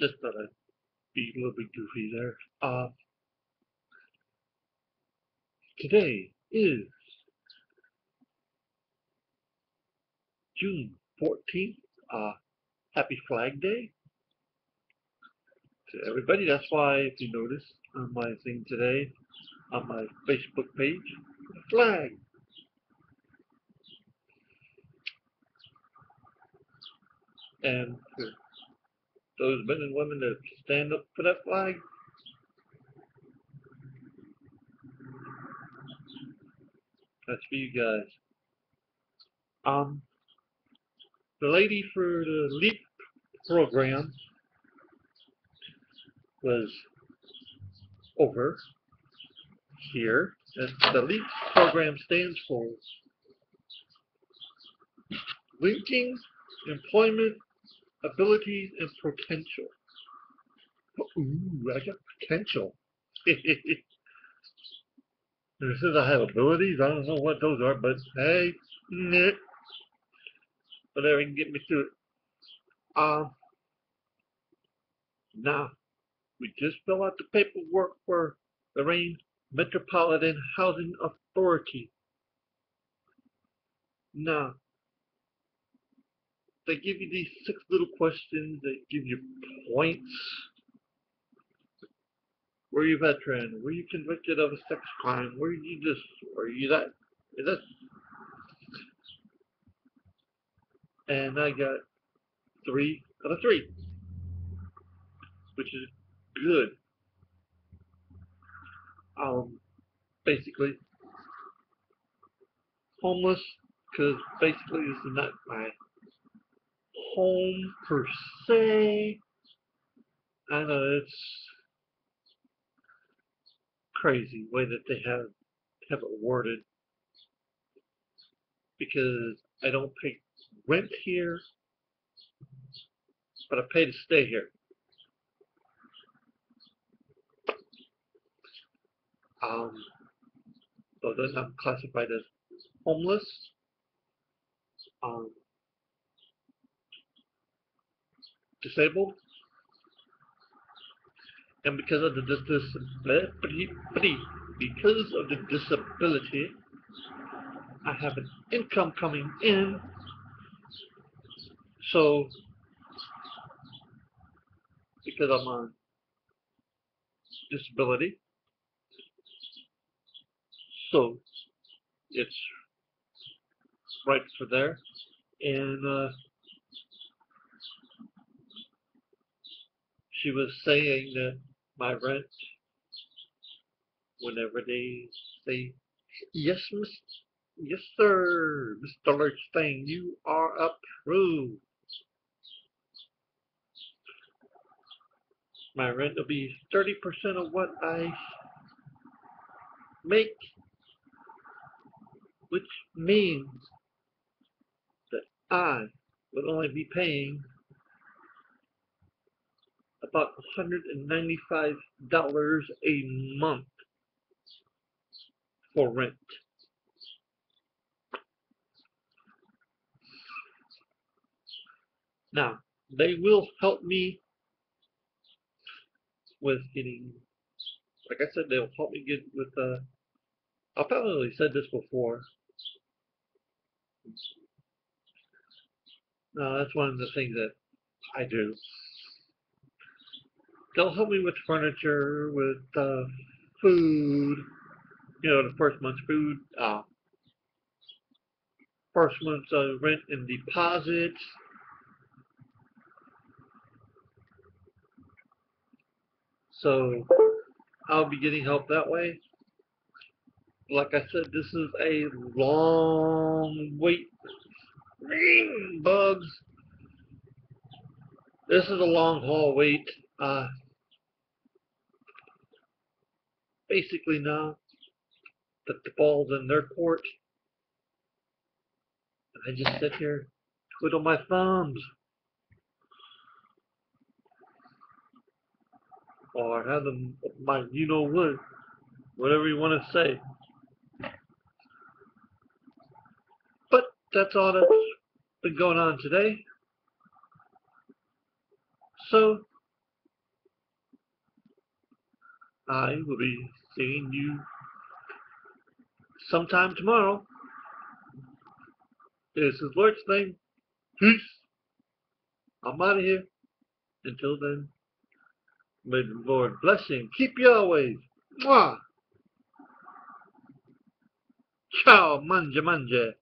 Just thought I'd be a little bit goofy there. Uh, today is June 14th. Uh, happy Flag Day to everybody. That's why, if you notice on my thing today, on my Facebook page, flag. And for those men and women that stand up for that flag, that's for you guys. Um, the lady for the LEAP program was over here. And the LEAP program stands for Linking Employment Abilities and Potential. Ooh, I got potential. it says I have abilities. I don't know what those are, but hey, nah, whatever can get me through it. Um, now, we just fill out the paperwork for Lorain Metropolitan Housing Authority. Now, they give you these six little questions that give you points. Were you a veteran? Were you convicted of a sex crime? Were you this? Were you that? Is that? And I got three out of three, which is good. Um, basically, homeless, because basically this is not my home per se. I know it's crazy way that they have have it worded because I don't pay rent here, but I pay to stay here. Um, then I'm classified as homeless. Um, disabled. And because of the disability, because of the disability, I have an income coming in. So, because I'm on disability, so it's right for there. And uh, she was saying that my rent, whenever they say, yes, Miss, yes, sir, Mr. Lurchstein, you are approved. My rent will be 30% of what I make which means that I would only be paying about $195 a month for rent. Now, they will help me with getting, like I said, they'll help me get with, uh, I've probably said this before, no, that's one of the things that I do. They'll help me with furniture, with uh, food, you know, the first month's food, uh, first month's uh, rent and deposits. So I'll be getting help that way like I said, this is a long wait. Bugs. This is a long haul wait. Uh, basically now that the ball's in their court, I just sit here, twiddle my thumbs. Or have them, my, you know what, whatever you want to say. But that's all that's been going on today. So, I will be seeing you sometime tomorrow. This is Lord's name. Peace. I'm out of here. Until then, may the Lord bless you and keep you always. Mwah. Ciao, manja manja.